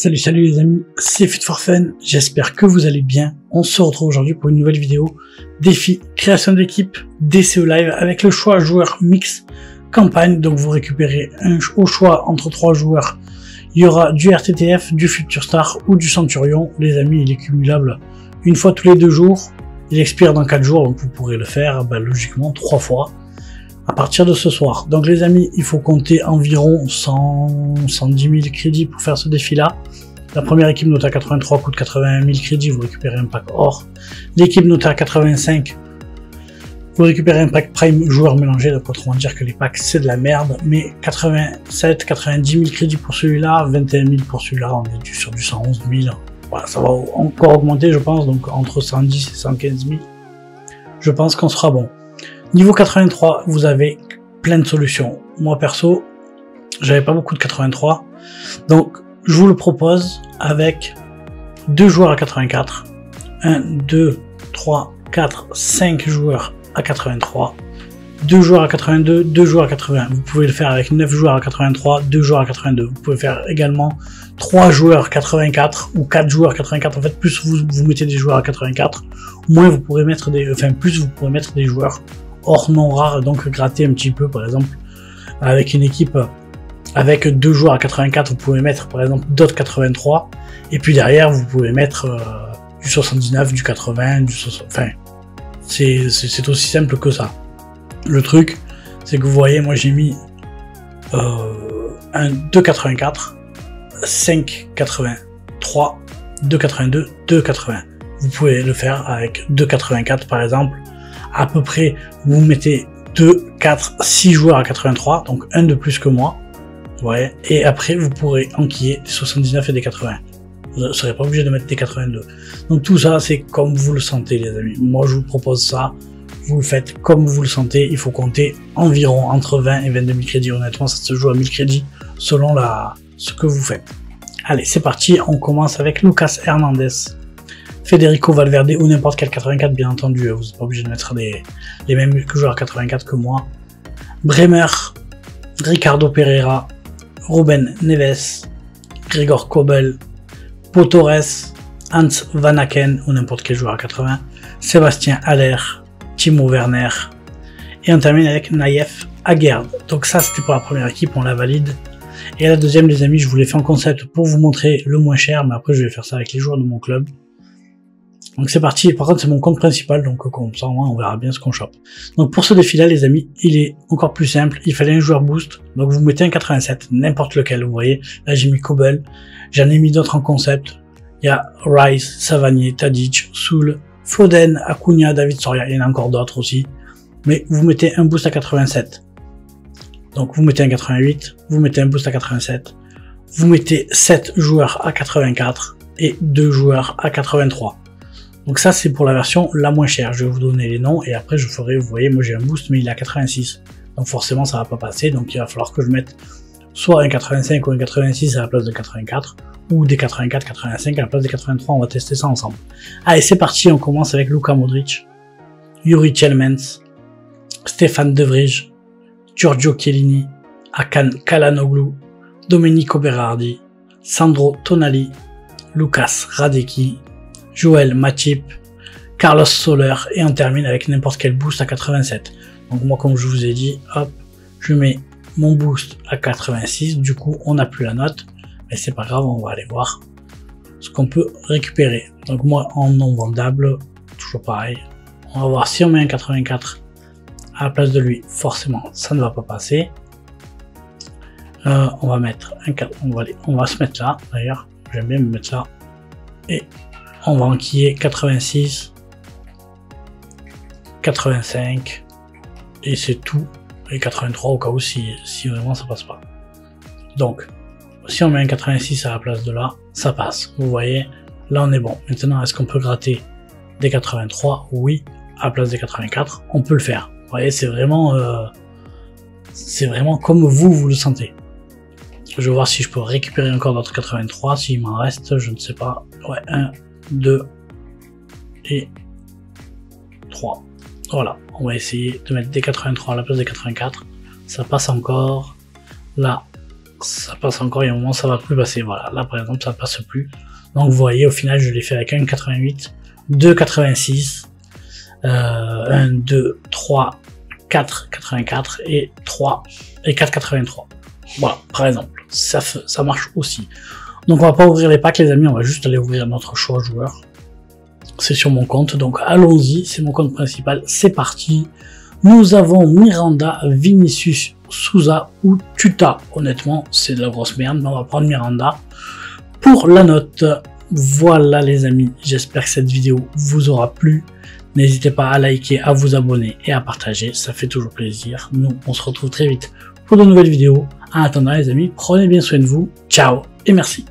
Salut salut les amis, c'est Fit for Fun, j'espère que vous allez bien. On se retrouve aujourd'hui pour une nouvelle vidéo défi création d'équipe DCO Live avec le choix joueur mix campagne. Donc vous récupérez au choix entre trois joueurs. Il y aura du RTTF, du Future Star ou du Centurion. Les amis, il est cumulable une fois tous les deux jours. Il expire dans quatre jours, donc vous pourrez le faire bah, logiquement trois fois à partir de ce soir. Donc les amis, il faut compter environ 100, 110 000 crédits pour faire ce défi-là. La première équipe notée à 83 coûte 80 000 crédits, vous récupérez un pack or. L'équipe notée à 85, vous récupérez un pack prime joueur mélangé, donc autrement dire que les packs c'est de la merde, mais 87, 90 000 crédits pour celui-là, 21 000 pour celui-là, on est sur du 111 000. Voilà, ça va encore augmenter je pense, donc entre 110 et 115 000. Je pense qu'on sera bon. Niveau 83, vous avez plein de solutions. Moi perso, j'avais pas beaucoup de 83. Donc, je vous le propose avec deux joueurs à 84. 1, 2, 3, 4, 5 joueurs à 83. 2 joueurs à 82, 2 joueurs à 80. Vous pouvez le faire avec 9 joueurs à 83, 2 joueurs à 82. Vous pouvez faire également 3 joueurs 84 ou 4 joueurs 84. En fait, plus vous, vous mettez des joueurs à 84, moins vous pourrez mettre des, enfin, plus vous pourrez mettre des joueurs hors non rare, donc gratter un petit peu, par exemple, avec une équipe avec deux joueurs à 84, vous pouvez mettre par exemple d'autres 83, et puis derrière vous pouvez mettre euh, du 79, du 80, du 60, enfin, c'est aussi simple que ça. Le truc, c'est que vous voyez, moi j'ai mis euh, un 2,84, 5,83, 2,82, 2,80. Vous pouvez le faire avec 2,84 par exemple, à peu près, vous mettez 2, 4, 6 joueurs à 83, donc un de plus que moi. Ouais. Et après, vous pourrez enquiller des 79 et des 80. Vous ne serez pas obligé de mettre des 82. Donc tout ça, c'est comme vous le sentez, les amis. Moi, je vous propose ça. Vous le faites comme vous le sentez. Il faut compter environ entre 20 et 22 000 crédits. Honnêtement, ça se joue à 1000 crédits selon la, ce que vous faites. Allez, c'est parti. On commence avec Lucas Hernandez. Federico Valverde ou n'importe quel 84, bien entendu. Vous n'êtes pas obligé de mettre les mêmes joueurs 84 que moi. Bremer, Ricardo Pereira, Ruben Neves, Grigor Kobel, Potores, Hans Vanaken ou n'importe quel joueur à 80, Sébastien Aller, Timo Werner, et on termine avec Naïef Aguerd. Donc ça c'était pour la première équipe, on la valide. Et la deuxième les amis, je vous l'ai fait en concept pour vous montrer le moins cher, mais après je vais faire ça avec les joueurs de mon club. Donc c'est parti, par contre c'est mon compte principal, donc comme ça on verra bien ce qu'on chope. Donc pour ce défi-là les amis, il est encore plus simple, il fallait un joueur boost, donc vous mettez un 87, n'importe lequel, vous voyez, là j'ai mis Kobel, j'en ai mis d'autres en concept, il y a Rice, Savanier, Tadic, Soul, Foden, Acuna, David Soria, il y en a encore d'autres aussi, mais vous mettez un boost à 87. Donc vous mettez un 88, vous mettez un boost à 87, vous mettez 7 joueurs à 84 et 2 joueurs à 83. Donc ça c'est pour la version la moins chère. Je vais vous donner les noms et après je ferai, vous voyez, moi j'ai un boost mais il est à 86. Donc forcément ça va pas passer, donc il va falloir que je mette soit un 85 ou un 86 à la place de 84, ou des 84, 85 à la place des 83, on va tester ça ensemble. Allez c'est parti, on commence avec Luka Modric, Yuri Chelmens, Stéphane De Vrij, Giorgio Chiellini, Akan Kalanoglu, Domenico Berardi, Sandro Tonali, Lucas Radecki, Joël Matip, Carlos Soler et on termine avec n'importe quel boost à 87. Donc moi comme je vous ai dit, hop, je mets mon boost à 86, du coup on n'a plus la note, mais c'est pas grave, on va aller voir ce qu'on peut récupérer. Donc moi en non vendable, toujours pareil, on va voir si on met un 84 à la place de lui, forcément ça ne va pas passer. Euh, on va mettre un 4, on on va se mettre là d'ailleurs, j'aime bien me mettre là. Et on va enquiller 86, 85, et c'est tout. Et 83 au cas où si, si vraiment ça passe pas. Donc, si on met un 86 à la place de là, ça passe. Vous voyez, là on est bon. Maintenant, est-ce qu'on peut gratter des 83 Oui, à la place des 84, on peut le faire. Vous voyez, c'est vraiment, euh, c'est vraiment comme vous, vous le sentez. Je vais voir si je peux récupérer encore d'autres 83, s'il m'en reste, je ne sais pas. Ouais, 1, 2 et 3. Voilà, on va essayer de mettre des 83 à la place des 84. Ça passe encore. Là, ça passe encore, il y a un moment, ça va plus passer. Voilà, là par exemple, ça passe plus. Donc vous voyez, au final, je l'ai fait avec 1,88, 2,86, euh, 1, 2, 3, 4, 84 et 3 et 4,83. Voilà, par exemple, ça, ça marche aussi. Donc on va pas ouvrir les packs les amis, on va juste aller ouvrir notre choix joueur. C'est sur mon compte, donc allons-y, c'est mon compte principal, c'est parti. Nous avons Miranda, Vinicius, Souza ou Tuta. Honnêtement, c'est de la grosse merde, mais on va prendre Miranda pour la note. Voilà les amis, j'espère que cette vidéo vous aura plu. N'hésitez pas à liker, à vous abonner et à partager, ça fait toujours plaisir. Nous, on se retrouve très vite pour de nouvelles vidéos. En attendant les amis, prenez bien soin de vous. Ciao et merci.